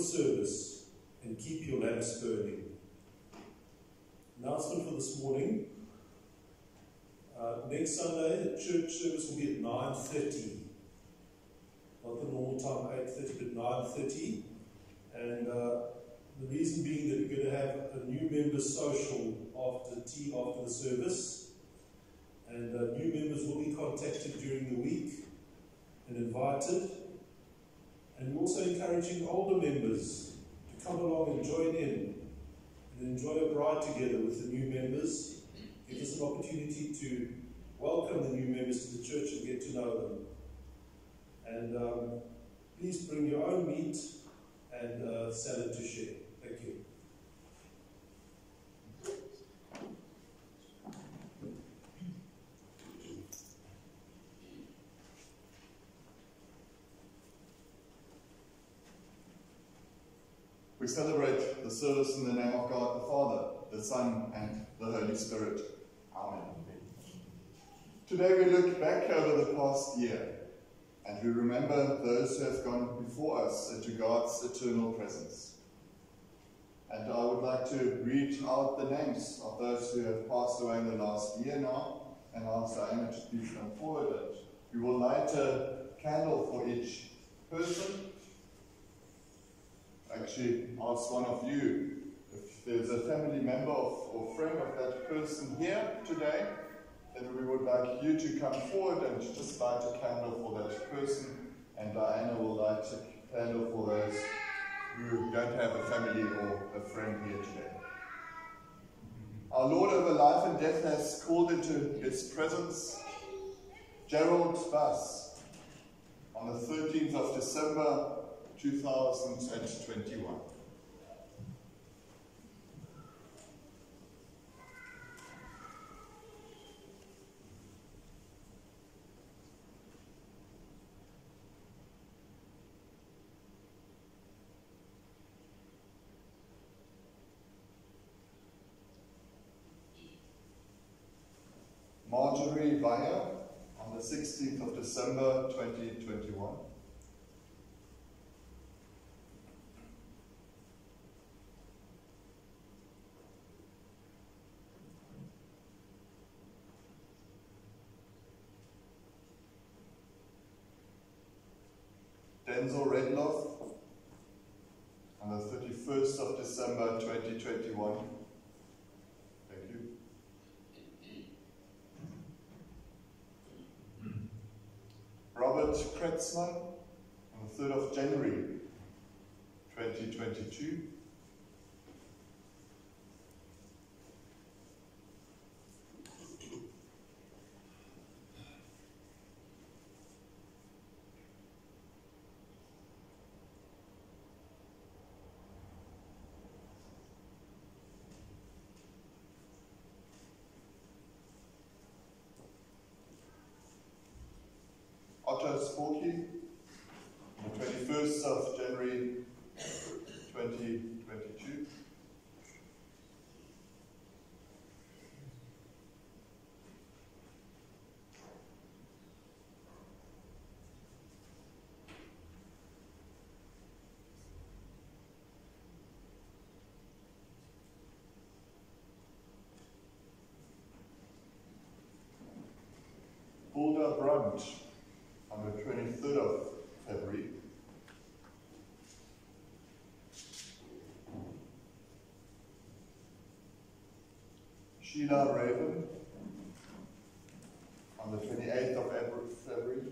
service, and keep your lamps burning. Announcement for this morning. Uh, next Sunday, church service will be at 9.30. Not the normal time, 8.30, but 9.30. And uh, the reason being that we're going to have a new member social after tea after the service. And uh, new members will be contacted during the week and invited. And we're also encouraging older members to come along and join in and enjoy a braai together with the new members. Give us an opportunity to welcome the new members to the church and get to know them. And um, please bring your own meat and uh, salad to share. Thank you. We celebrate the service in the name of God the Father, the Son, and the Holy Spirit. Amen. Today we look back over the past year and we remember those who have gone before us into God's eternal presence. And I would like to read out the names of those who have passed away in the last year now and ask Diana to please come forward we will light a candle for each person actually ask one of you. If there's a family member of, or friend of that person here today, then we would like you to come forward and just light a candle for that person, and Diana will light a candle for those who don't have a family or a friend here today. Our Lord over life and death has called into his presence Gerald Bass. On the 13th of December 2021. Marjorie Vaya on the 16th of December 2021. Denzel Redloff on the 31st of December 2021. Thank you. Robert Kretzmann on the 3rd of January 2022. Otto Sporky on the 21st of January 2022. Hulda Brandt on the 23rd of February. Sheila Raven on the 28th of April- February.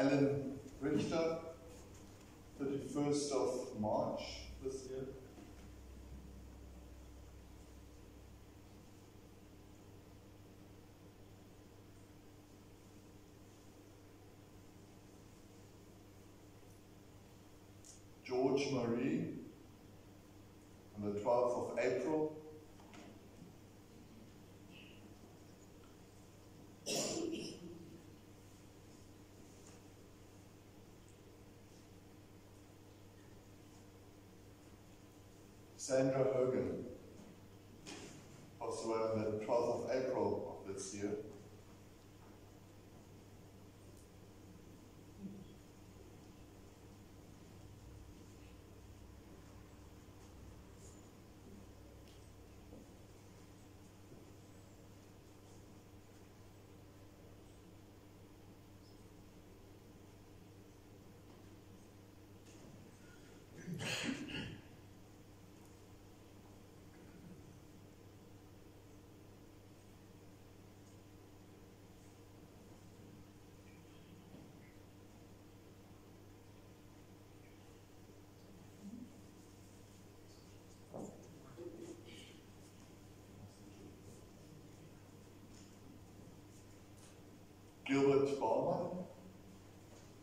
Ellen Richter, 31st 31st of March this year. George Marie on the 12th of April. Sandra Hogan also on the 12th of April of this year.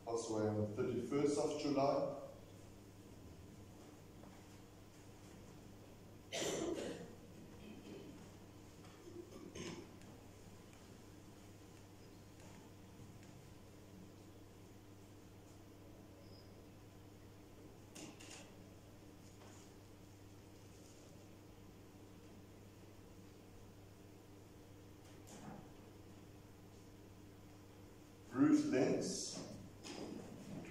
Passed away on the 31st of July. Ruth Lenz,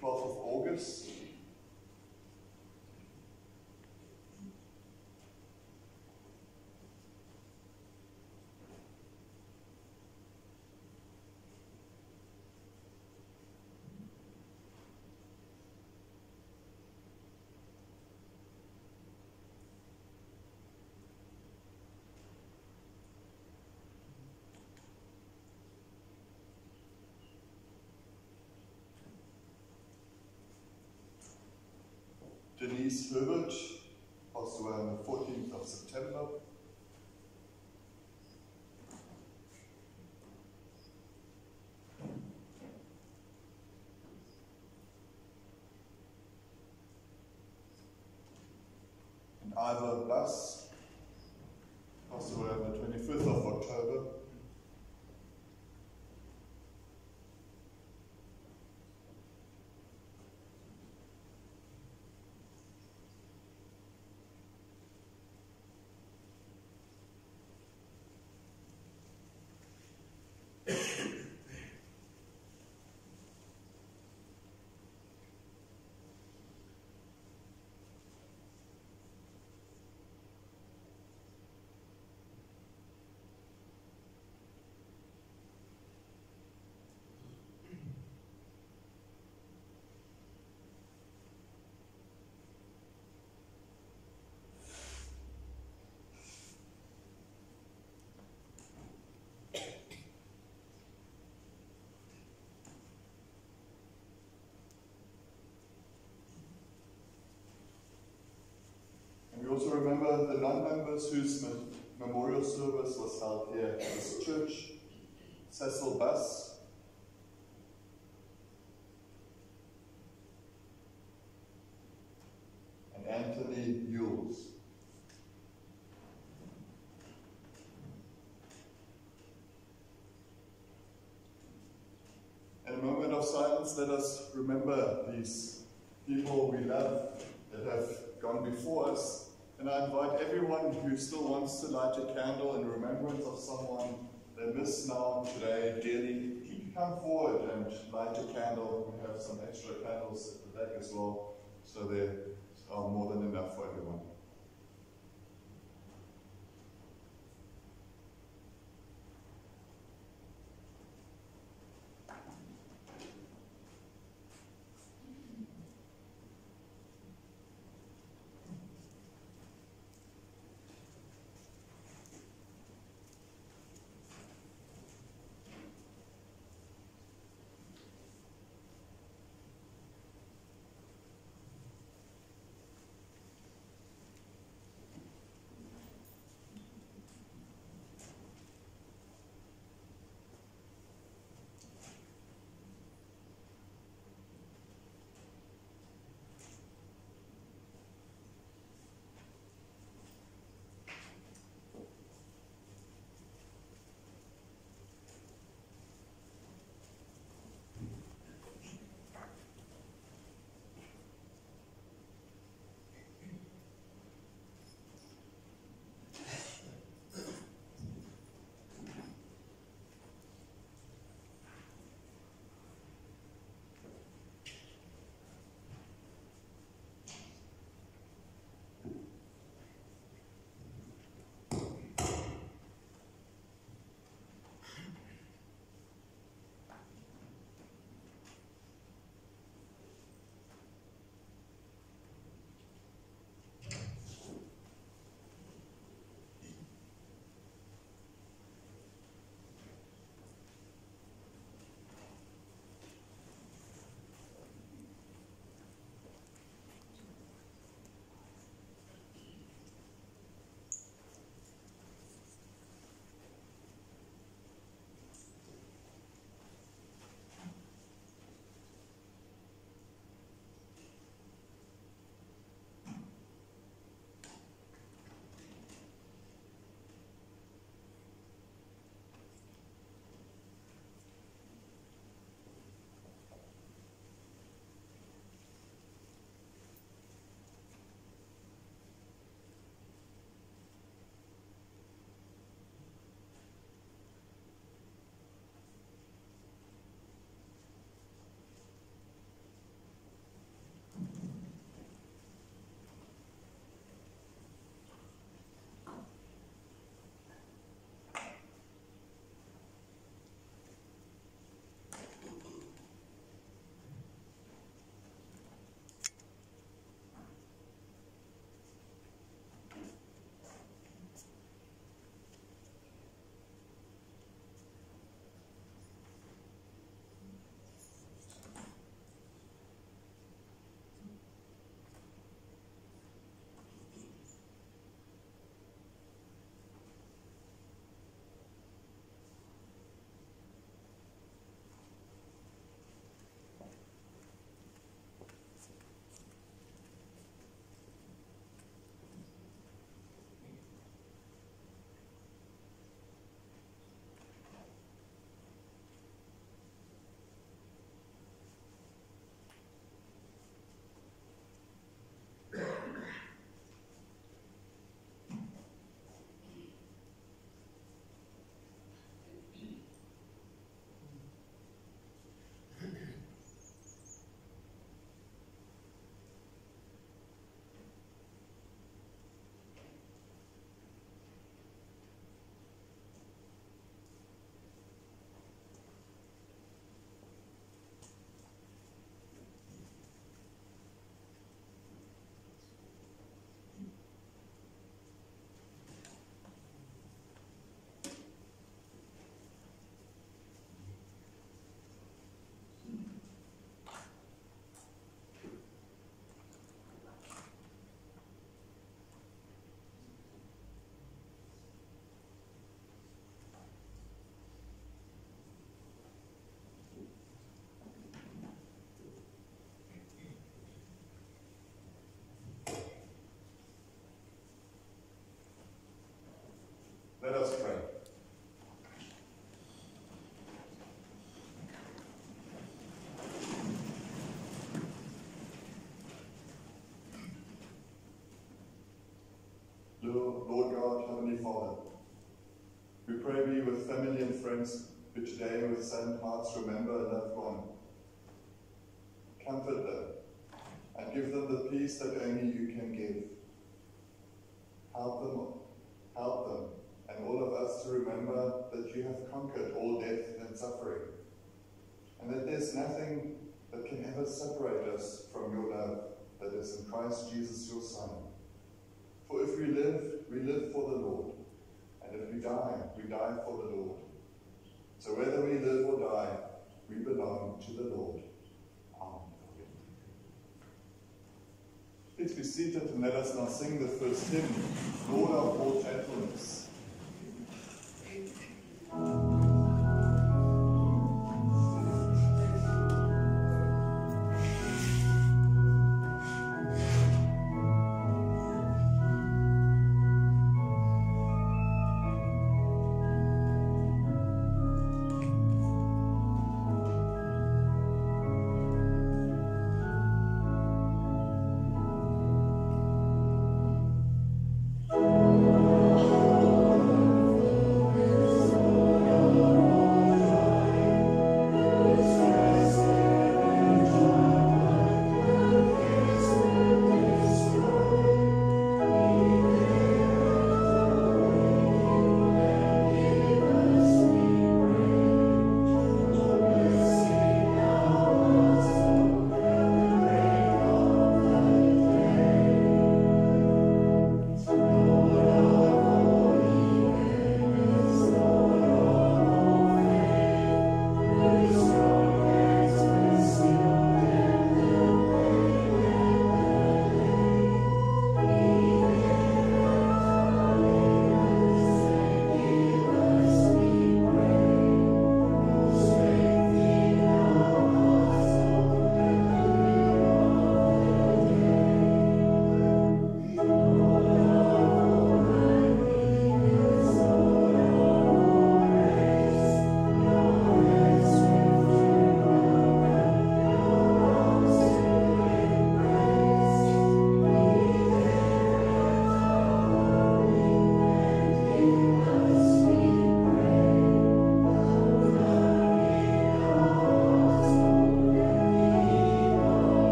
12th of August. Denise Herbert also on the 14th of September. And Ivor Buss passed away on the 25th of October. And we also remember the non-members whose me- memorial service was held here at this church. Cecil Buss, and Anthony Yules. In a moment of silence, let us remember these people we love that have gone before us. And I invite everyone who still wants to light a candle in remembrance of someone they miss now today dearly to come forward and light a candle. We have some extra candles at the back as well, so there are uh, more than enough for everyone. Lord God, Heavenly Father, we pray be with family and friends who today with saddened hearts remember a loved one. Comfort them and give them the peace that only you can give. Help them, help them, and all of us to remember that you have conquered all death and suffering, and that there's nothing that can ever separate us from your love that is in Christ Jesus your Son. For if we live, we live for the Lord, and if we die, we die for the Lord. So whether we live or die, we belong to the Lord. Amen. Please be seated and let us now sing the first hymn, Lord of all gentleness.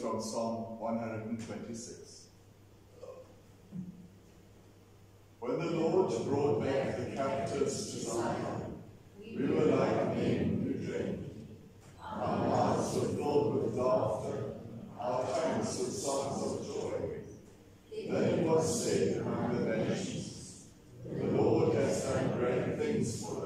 From Psalm 126. When the Lord brought back the captives to Zion, we were like men who dreamed. Our hearts were filled with laughter, our tongues with songs of joy. Then was said among the nations, The Lord has done great things for me.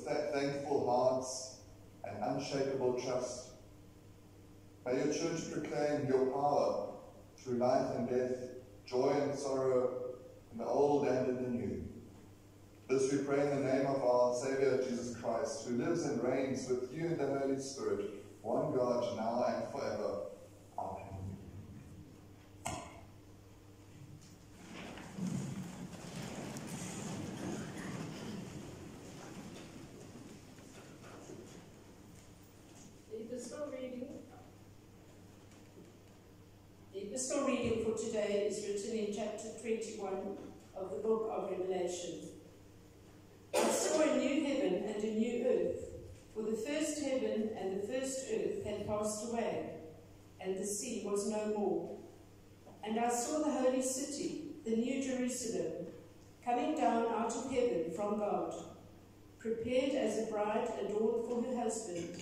With th thankful hearts and unshakable trust. May your church proclaim your power through life and death, joy and sorrow, in the old and in the new. This we pray in the name of our Saviour Jesus Christ, who lives and reigns with you in the Holy Spirit, one God, now and forever. Today is written in chapter 21 of the book of Revelation. I saw a new heaven and a new earth, for the first heaven and the first earth had passed away, and the sea was no more. And I saw the holy city, the new Jerusalem, coming down out of heaven from God, prepared as a bride adorned for her husband.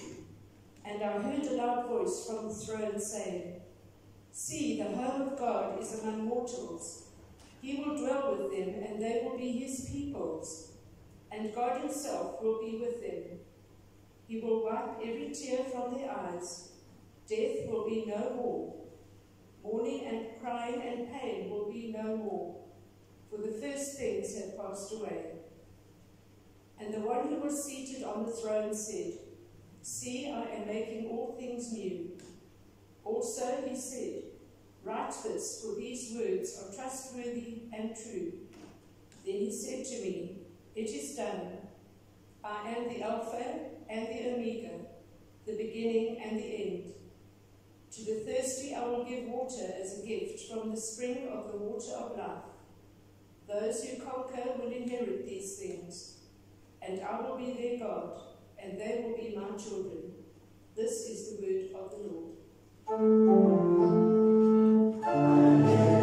And I heard a loud voice from the throne saying, See, the home of God is among mortals. He will dwell with them, and they will be his peoples. And God himself will be with them. He will wipe every tear from their eyes. Death will be no more. Mourning and crying and pain will be no more, for the first things have passed away. And the one who was seated on the throne said, See, I am making all things new. Also, he said, Write this, for these words are trustworthy and true. Then he said to me, It is done. I am the Alpha and the Omega, the beginning and the end. To the thirsty I will give water as a gift from the spring of the water of life. Those who conquer will inherit these things, and I will be their God, and they will be my children. This is the word of the Lord. Let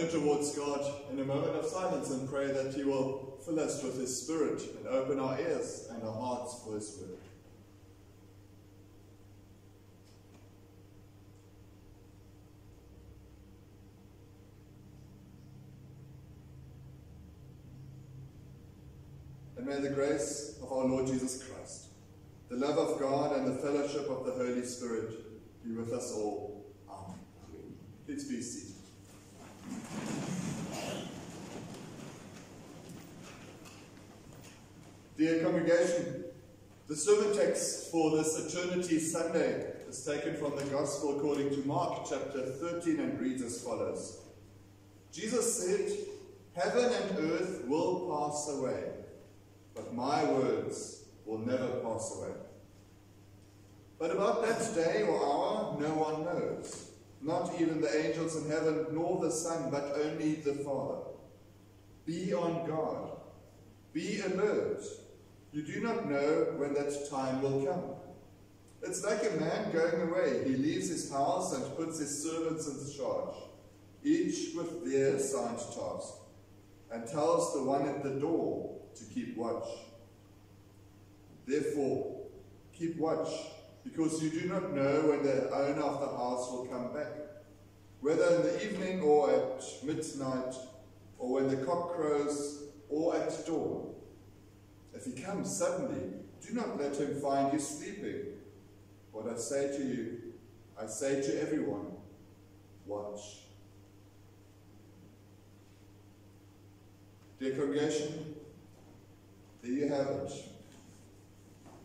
towards God in a moment of silence and pray that He will fill us with His Spirit and open our ears and our hearts for His word. And may the grace of our Lord Jesus Christ, the love of God, and the fellowship of the Holy Spirit be with us all. Amen. Please be seated. Dear congregation, the sermon text for this Eternity Sunday is taken from the Gospel according to Mark chapter 13 and reads as follows. Jesus said, Heaven and earth will pass away, but my words will never pass away. But about that day or hour, no one knows, not even the angels in heaven, nor the Son, but only the Father. Be on guard. Be alert. You do not know when that time will come. It's like a man going away. He leaves his house and puts his servants in charge, each with their assigned task, and tells the one at the door to keep watch. Therefore, keep watch, because you do not know when the owner of the house will come back, whether in the evening or at midnight, or when the cock crows, or at dawn. If he comes suddenly, do not let him find you sleeping. What I say to you, I say to everyone, watch. Dear congregation, there you have it.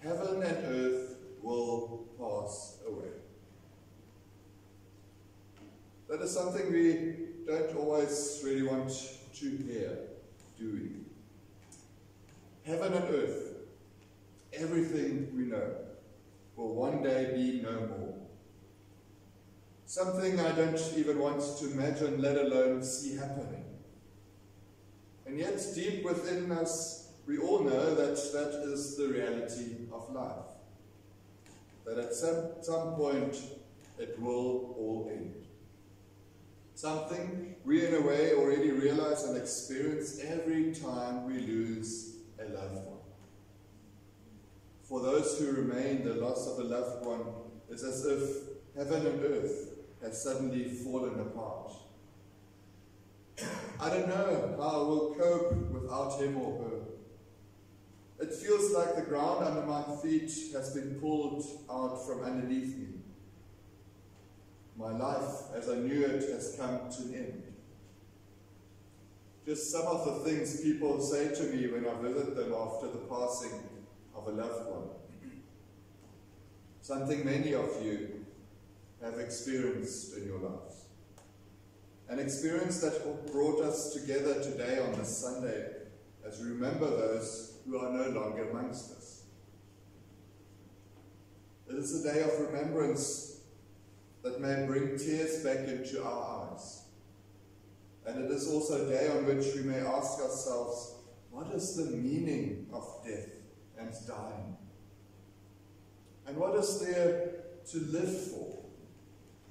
Heaven and earth will pass away. That is something we don't always really want to hear, do we? Heaven and earth, everything we know, will one day be no more. Something I don't even want to imagine, let alone see happening. And yet, deep within us, we all know that that is the reality of life. That at some, some point, it will all end. Something we, in a way, already realize and experience every time we lose a loved one. For those who remain, the loss of a loved one is as if heaven and earth has suddenly fallen apart. I don't know how I will cope without him or her. It feels like the ground under my feet has been pulled out from underneath me. My life as I knew it has come to an end. Just some of the things people say to me when I visit them after the passing of a loved one. Something many of you have experienced in your lives. An experience that brought us together today on this Sunday as we remember those who are no longer amongst us. It is a day of remembrance that may bring tears back into our eyes. And it is also a day on which we may ask ourselves, what is the meaning of death and dying? And what is there to live for?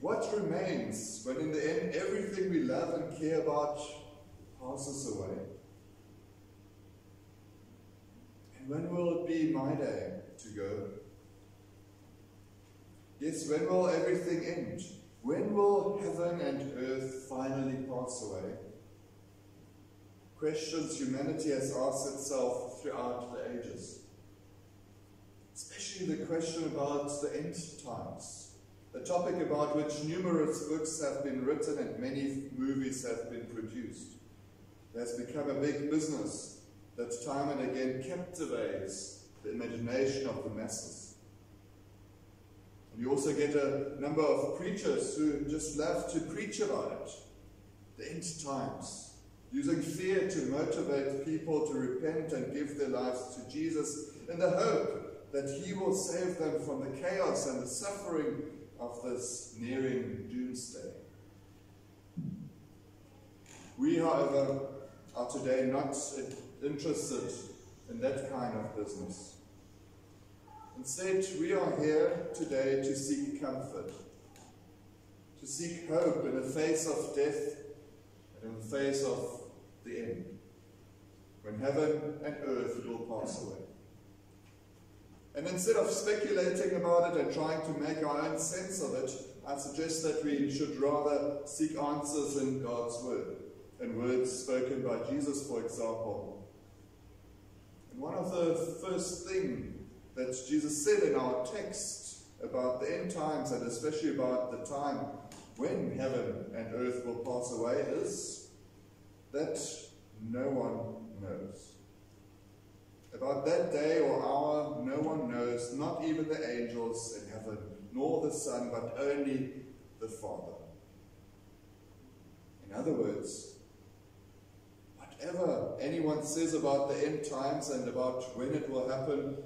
What remains when in the end everything we love and care about passes away? And when will it be my day to go? Yes, when will everything end? When will heaven and earth finally pass away? Questions humanity has asked itself throughout the ages. Especially the question about the end times, a topic about which numerous books have been written and many movies have been produced. It has become a big business that time and again captivates the imagination of the masses. And you also get a number of preachers who just love to preach about it, the end times, using fear to motivate people to repent and give their lives to Jesus in the hope that he will save them from the chaos and the suffering of this nearing doomsday. We, however, are today not interested in that kind of business. Instead, we are here today to seek comfort, to seek hope in the face of death and in the face of the end, when heaven and earth will pass away. And instead of speculating about it and trying to make our own sense of it, I suggest that we should rather seek answers in God's Word, and words spoken by Jesus, for example. One of the first things that Jesus said in our text about the end times, and especially about the time when heaven and earth will pass away, is that no one knows. About that day or hour, no one knows, not even the angels in heaven, nor the Son, but only the Father. In other words, whatever anyone says about the end times and about when it will happen,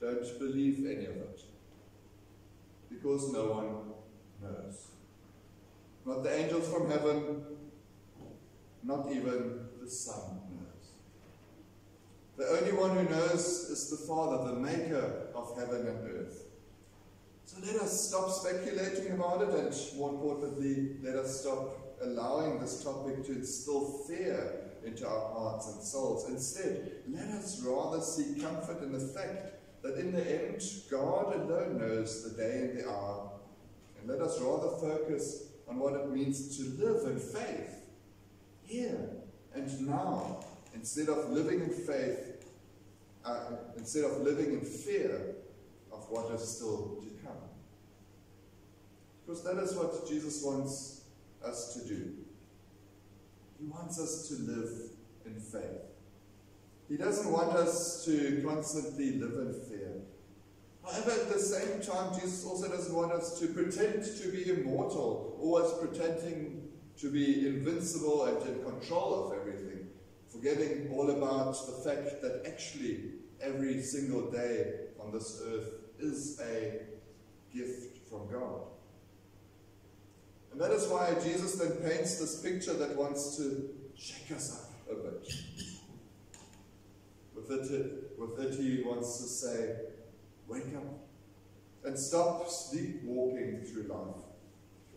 don't believe any of it. Because no one knows. Not the angels from heaven, not even the Son knows. The only one who knows is the Father, the maker of heaven and earth. So let us stop speculating about it and, more importantly, let us stop allowing this topic to instill fear into our hearts and souls. Instead, let us rather seek comfort in the fact that in the end, God alone knows the day and the hour. And let us rather focus on what it means to live in faith here and now, instead of living in faith, uh, instead of living in fear of what is still to come. Because that is what Jesus wants us to do. He wants us to live in faith. He doesn't want us to constantly live in fear. However, at the same time, Jesus also doesn't want us to pretend to be immortal, always pretending to be invincible and in control of everything, forgetting all about the fact that actually every single day on this earth is a gift from God. And that is why Jesus then paints this picture that wants to shake us up a bit. With it, with it he wants to say, wake up and stop sleepwalking through life.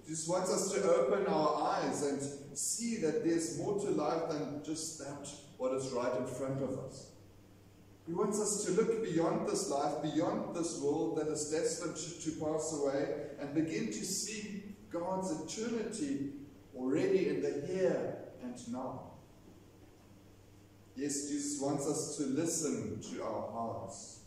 He just wants us to open our eyes and see that there's more to life than just that, what is right in front of us. He wants us to look beyond this life, beyond this world that is destined to pass away, and begin to see God's eternity already in the here and now. Yes, Jesus wants us to listen to our hearts.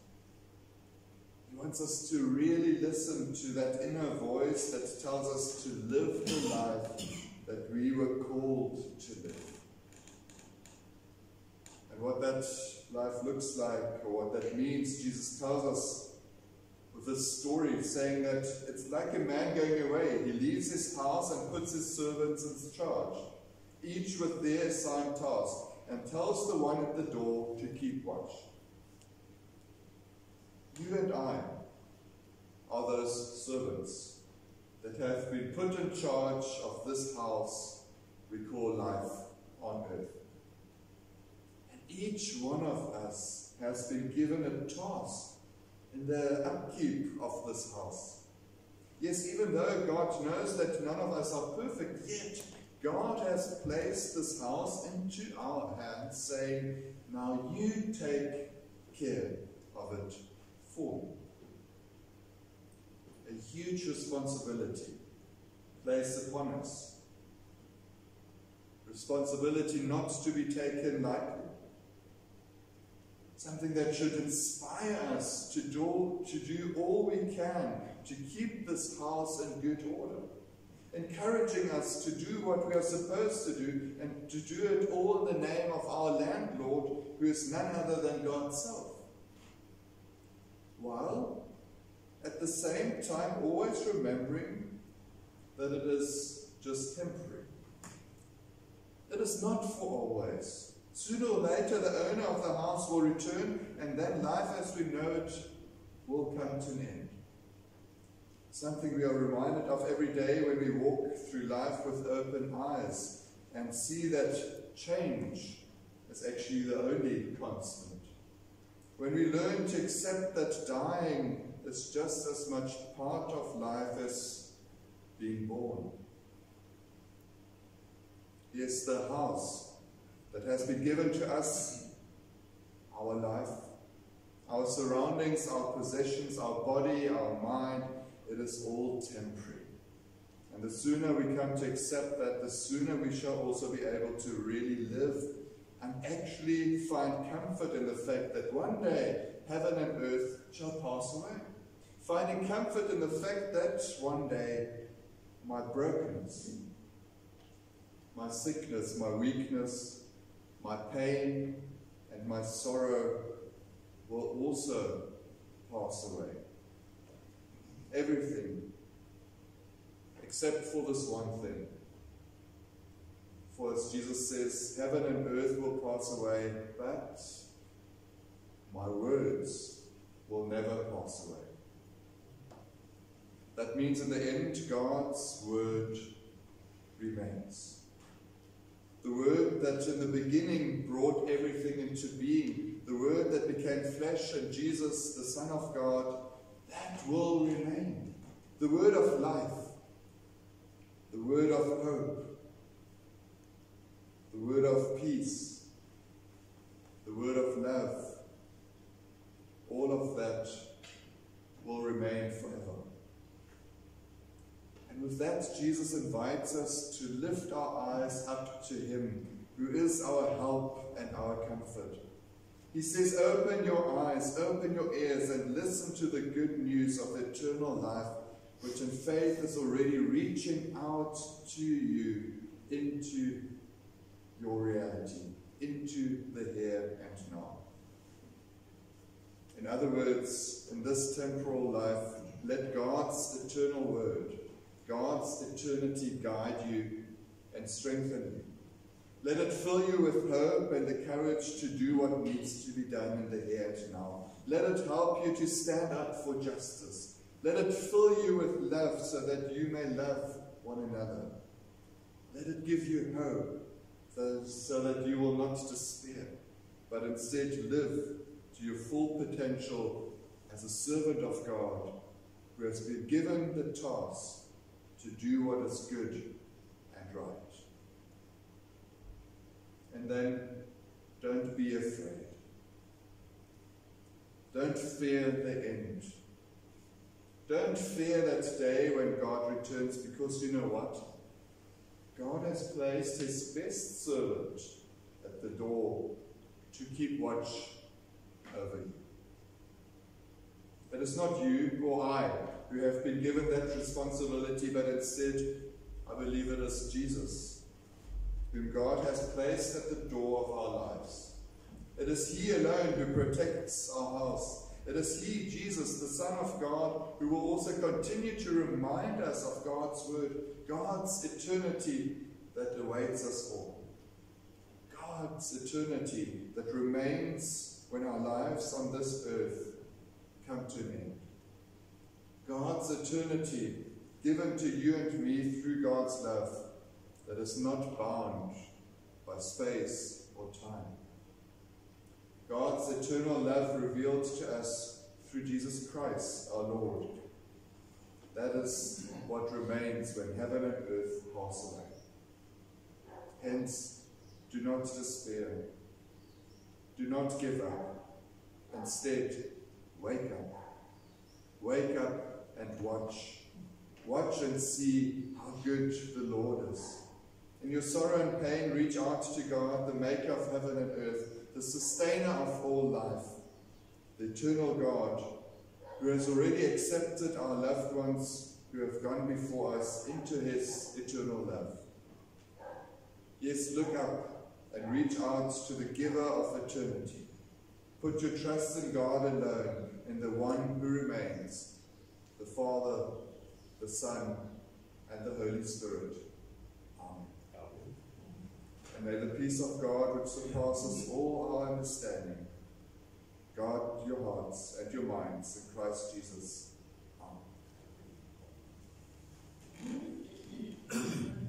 He wants us to really listen to that inner voice that tells us to live the life that we were called to live. And what that life looks like or what that means, Jesus tells us this story saying that it's like a man going away. He leaves his house and puts his servants in charge, each with their assigned task and tells the one at the door to keep watch. You and I are those servants that have been put in charge of this house we call life on earth. And each one of us has been given a task the upkeep of this house. Yes, even though God knows that none of us are perfect, yet God has placed this house into our hands, saying, Now you take care of it for me. A huge responsibility placed upon us. Responsibility not to be taken lightly. Something that should inspire us to do, to do all we can to keep this house in good order encouraging us to do what we are supposed to do and to do it all in the name of our landlord, who is none other than God Self. While at the same time always remembering that it is just temporary. It is not for always. Sooner or later, the owner of the house will return, and then life as we know it will come to an end. Something we are reminded of every day when we walk through life with open eyes and see that change is actually the only constant. When we learn to accept that dying is just as much part of life as being born. He is the house that has been given to us, our life, our surroundings, our possessions, our body, our mind. It is all temporary. And the sooner we come to accept that, the sooner we shall also be able to really live and actually find comfort in the fact that one day heaven and earth shall pass away. Finding comfort in the fact that one day my brokenness, my sickness, my weakness, my pain, and my sorrow will also pass away. Everything except for this one thing. For as Jesus says, heaven and earth will pass away, but my words will never pass away. That means in the end, God's word remains. The word that in the beginning brought everything into being, the word that became flesh and Jesus, the Son of God, that will remain. The word of life, the word of hope, the word of peace, the word of love, all of that will remain forever. And with that, Jesus invites us to lift our eyes up to Him, who is our help and our comfort. He says, Open your eyes, open your ears, and listen to the good news of eternal life, which in faith is already reaching out to you into your reality, into the here and now. In other words, in this temporal life, let God's eternal word, God's eternity guide you and strengthen you. Let it fill you with hope and the courage to do what needs to be done in the here and now. Let it help you to stand up for justice. Let it fill you with love so that you may love one another. Let it give you hope so, that you will not despair, but instead live to your full potential as a servant of God who has been given the task to do what is good and right. And then don't be afraid. Don't fear the end. Don't fear that day when God returns because you know what? God has placed his best servant at the door to keep watch over you. But It is not you or I who have been given that responsibility, but instead, I believe it is Jesus, whom God has placed at the door of our lives. It is He alone who protects our house. It is He, Jesus, the Son of God, who will also continue to remind us of God's word, God's eternity that awaits us all. God's eternity that remains when our lives on this earth come to an end. God's eternity given to you and me through God's love that is not bound by space or time. God's eternal love revealed to us through Jesus Christ, our Lord. That is what remains when heaven and earth pass away. Hence, do not despair. Do not give up. Instead, wake up. Wake up and watch. Watch and see how good the Lord is. In your sorrow and pain, reach out to God, the maker of heaven and earth, the sustainer of all life, the eternal God, who has already accepted our loved ones who have gone before us into his eternal love. Yes, look up and reach out to the giver of eternity. Put your trust in God alone, in the one who remains, the Father, the Son, and the Holy Spirit. Amen. And may the peace of God, which surpasses all our understanding, guard your hearts and your minds in Christ Jesus. Amen.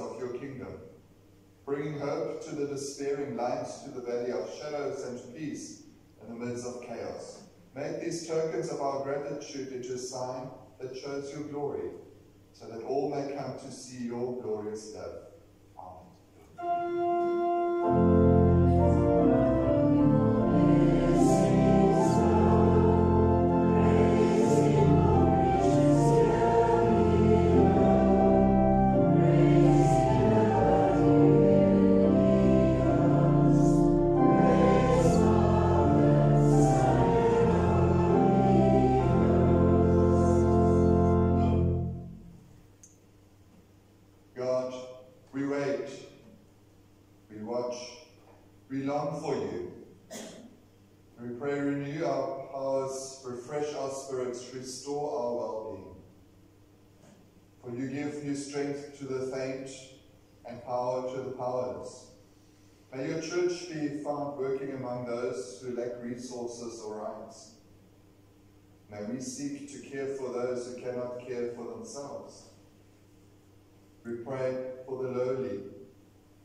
Of your kingdom, bringing hope to the despairing, light to the valley of shadows, and peace in the midst of chaos. Make these tokens of our gratitude into a sign that shows your glory, so that all may come to see your glorious love. Amen. Resources or rights. May we seek to care for those who cannot care for themselves. We pray for the lowly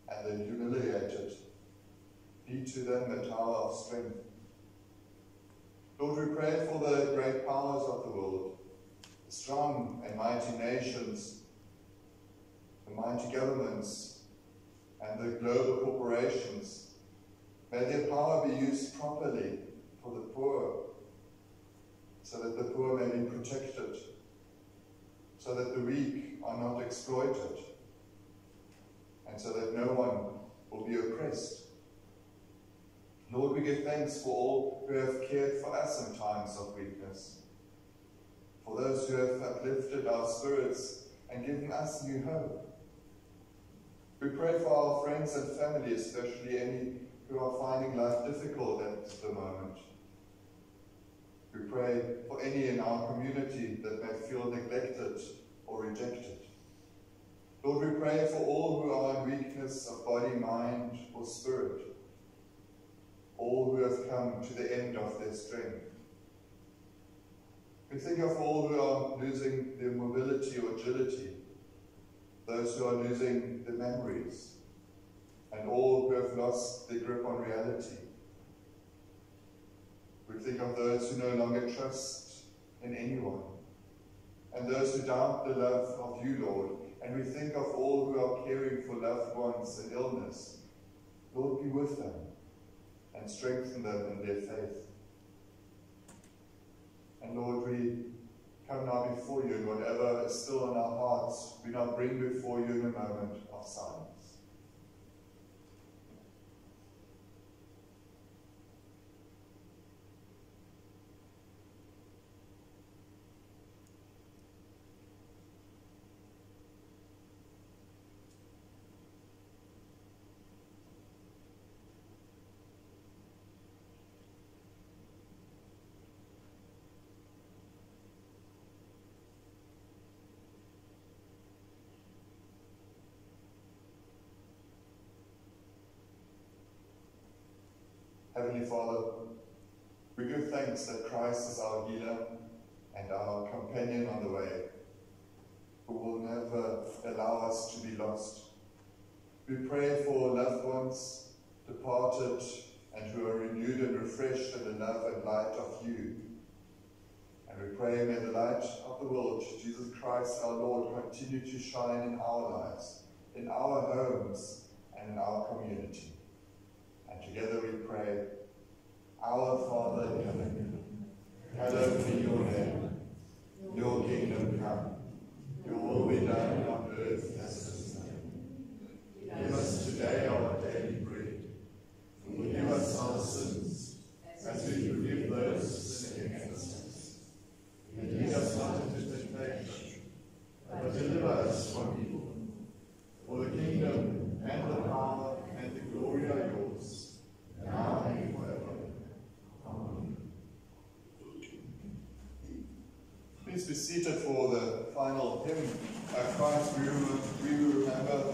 and the humiliated. Be to them a tower of strength. Lord, we pray for the great powers of the world, the strong and mighty nations, the mighty governments, and the global corporations. May their power be used properly for the poor, so that the poor may be protected, so that the weak are not exploited, and so that no one will be oppressed. Lord, we give thanks for all who have cared for us in times of weakness, for those who have uplifted our spirits and given us new hope. We pray for our friends and family, especially any who are finding life difficult at the moment. We pray for any in our community that may feel neglected or rejected. Lord, we pray for all who are in weakness of body, mind, or spirit, all who have come to the end of their strength. We think of all who are losing their mobility or agility, those who are losing their memories, and all who have lost their grip on reality. We think of those who no longer trust in anyone, and those who doubt the love of you, Lord. And we think of all who are caring for loved ones in illness. Lord, be with them and strengthen them in their faith. And Lord, we come now before you, and whatever is still in our hearts, we now bring before you in a moment of silence. Heavenly Father, that Christ is our healer and our companion on the way, who will never allow us to be lost. We pray for loved ones departed and who are renewed and refreshed in the love and light of you. And we pray, may the light of the world, Jesus Christ our Lord, continue to shine in our lives, in our homes, and in our community. And together we pray, Our Father in heaven, hallowed be your name. Your kingdom come. Your will be done on earth as it is in heaven. Give us today our daily bread. Forgive us our sins, as we forgive those who sin against us. And lead us not into temptation, but deliver us from evil. For the kingdom, and the power, and the glory are yours now and forever. Amen. Please be seated for the final hymn. Christ we remember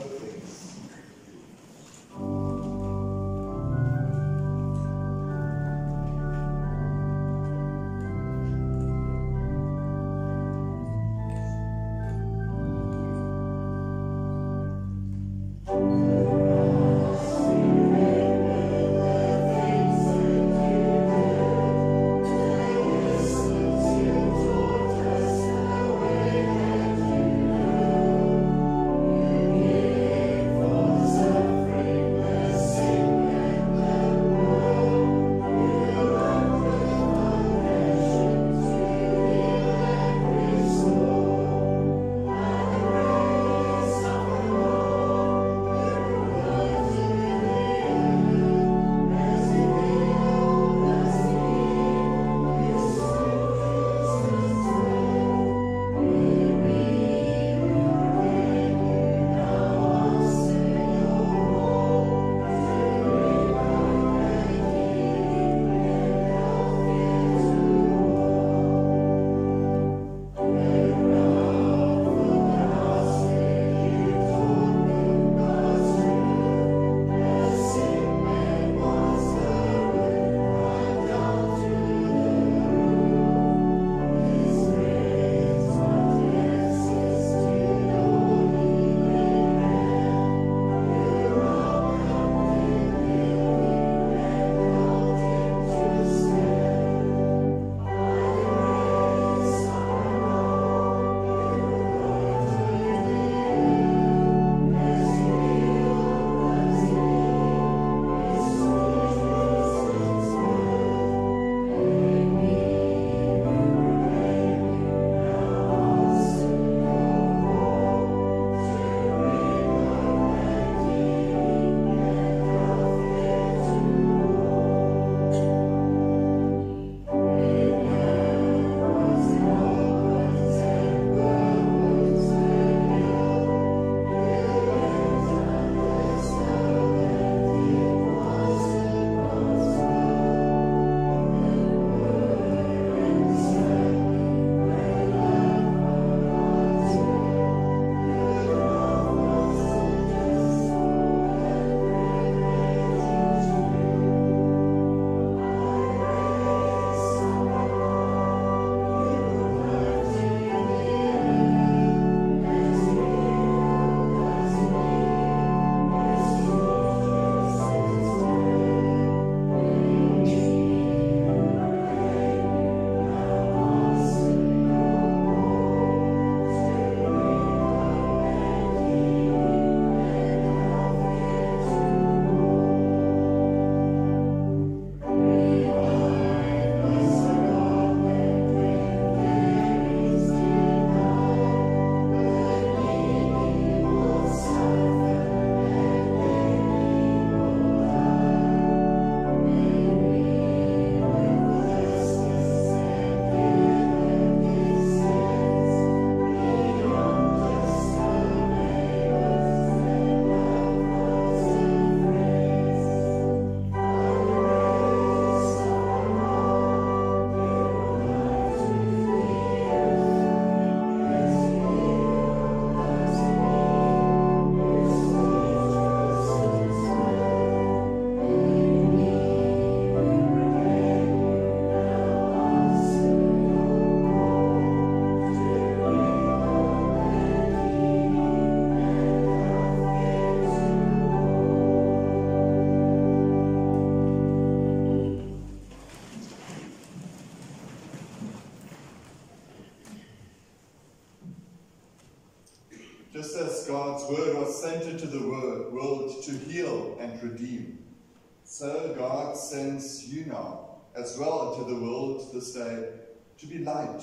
to be light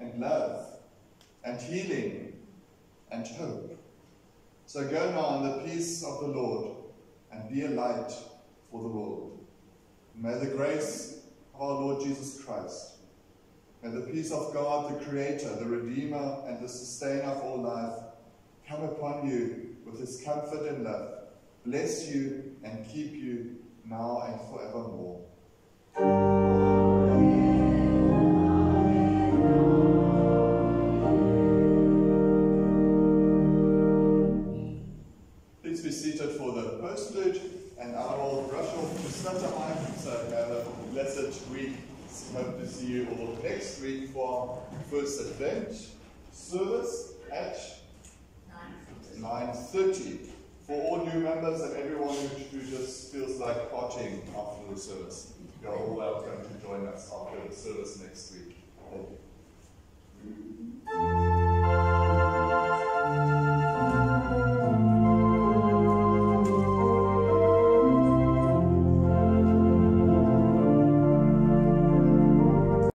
and love and healing and hope. So go now in the peace of the Lord and be a light for the world. May the grace of our Lord Jesus Christ, may the peace of God, the Creator, the Redeemer, and the Sustainer of all life come upon you with his comfort and love, bless you and keep you now and forevermore. Hope to see you all next week for First Advent service at 9.30 for all new members and everyone who, just feels like partying after the service. You're all welcome to join us after the service next week. Thank you.